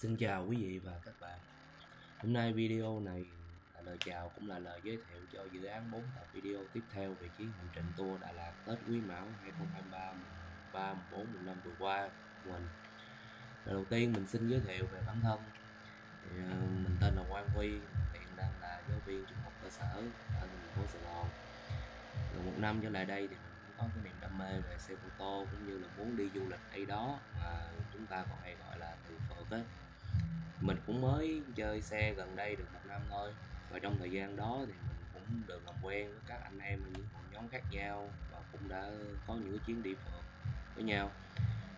Xin chào quý vị và các bạn. Hôm nay video này là lời chào cũng là lời giới thiệu cho dự án 4 tập video tiếp theo về chuyến hành trình tour Đà Lạt Tết Quý Mão 2023 3, 4, 5 vừa qua của mình. Lời đầu tiên mình xin giới thiệu về bản thân. Thì, ờ, Mình tên là Quang Huy hiện đang là giáo viên trung học cơ sở ở thành phố Sài Gòn. Gần một năm trở lại đây thì mình cũng có cái niềm đam mê về xe ô tô cũng như là muốn đi du lịch đây đó mà chúng ta còn hay gọi là từ phượt ấy mình cũng mới chơi xe gần đây được một năm thôi. Và trong thời gian đó thì mình cũng được làm quen với các anh em những hội nhóm khác nhau và cũng đã có những chuyến đi phượt với nhau.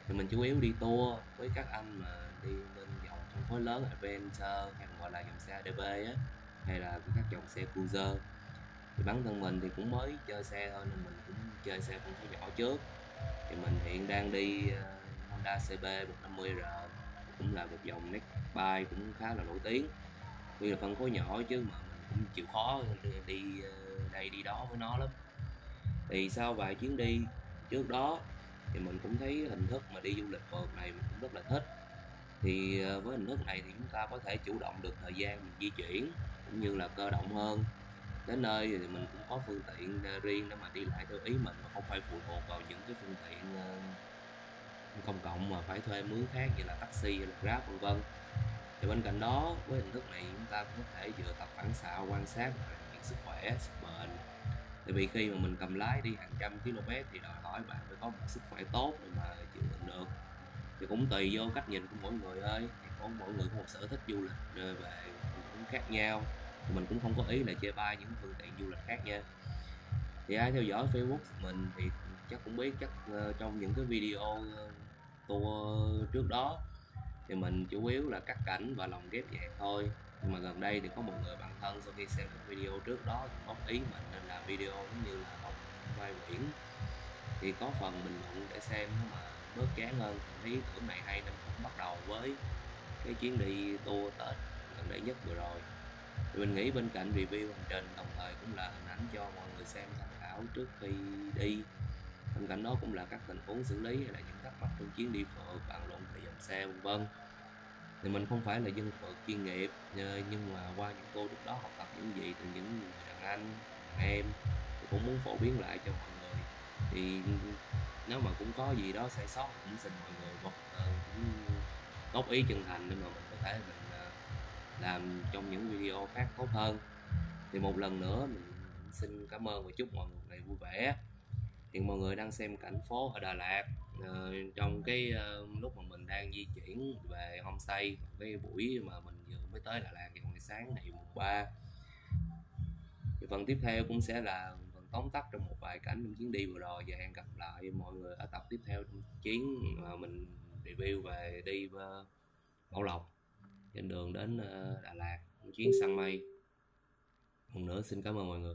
Thì mình chủ yếu đi tour với các anh mà đi bên dòng phân khối lớn Adventure hay gọi là dòng xe ADV á, hay là các dòng xe cruiser. Thì bản thân mình thì cũng mới chơi xe thôi nên mình cũng chơi xe phân khối nhỏ trước. Thì mình hiện đang đi ờ, Honda CB 150R cũng là một dòng neck bay cũng khá là nổi tiếng. Tuy là phân khối nhỏ chứ mà mình cũng chịu khó đi ờ, đây đi đó với nó lắm. Thì sau vài chuyến đi trước đó thì mình cũng thấy hình thức mà đi du lịch phượt này mình cũng rất là thích. Thì ờ, với hình thức này thì chúng ta có thể chủ động được thời gian mình di chuyển cũng như là cơ động hơn. Đến nơi thì mình cũng có phương tiện ờ, riêng để mà đi lại theo ý mình mà không phải phụ thuộc vào những cái phương tiện công cộng mà phải thuê mướn khác như là taxi hay là grab, vân vân. Thì bên cạnh đó, với hình thức này chúng ta cũng có thể vừa tập phản xạ, quan sát và sức khỏe, sức bền. Tại vì khi mà mình cầm lái đi hàng trăm km thì đòi hỏi bạn phải có một sức khỏe tốt để mà chịu đựng được. Thì cũng tùy vô cách nhìn của mỗi người ơi thì có mỗi người có một sở thích du lịch về cũng khác nhau. Thì mình cũng không có ý là chê bai những phương tiện du lịch khác nha. Thì ai theo dõi facebook mình thì chắc cũng biết chắc uh, trong những cái video ờ, tour trước đó thì mình chủ yếu là cắt cảnh và lồng ghép nhạc thôi. Nhưng mà gần đây thì có một người bạn thân sau khi xem các video trước đó góp ý mình nên là video cũng như là học vai biển thì có phần bình luận để xem mà bớt chán hơn. Thấy ý tưởng này hay nên cũng bắt đầu với cái chuyến đi tour tết gần đây nhất vừa rồi. Thì mình nghĩ bên cạnh review hành trình đồng thời cũng là hình ảnh cho mọi người xem tham khảo trước khi đi bên cạnh đó cũng là các tình huống xử lý hay là những thắc mắc trong chuyến đi phượt bàn luận về dòng xe, vân vân. Thì mình không phải là dân phượt chuyên nghiệp ờ, nhưng mà qua những cô lúc đó học tập những gì từ những người đàn anh em, thì cũng muốn phổ biến lại cho mọi người. Thì nếu mà cũng có gì đó sai sót cũng xin mọi người một ờ, cũng góp ý chân thành để mà mình có thể mình ờ, làm trong những video khác tốt hơn. Thì một lần nữa mình xin cảm ơn và chúc mọi người vui vẻ hiện mọi người đang xem cảnh phố ở Đà Lạt. Uh, trong cái uh, lúc mà mình đang di chuyển về homestay cái buổi mà mình vừa mới tới Đà Lạt vào ngày sáng ngày mùng 3 thì phần tiếp theo cũng sẽ là phần tóm tắt trong một vài cảnh trong chuyến đi vừa rồi. Và hẹn gặp lại mọi người ở tập tiếp theo trong chuyến mà mình review về đi uh, Bảo Lộc trên đường đến uh, Đà Lạt chuyến săn mây. Một nữa xin cảm ơn mọi người.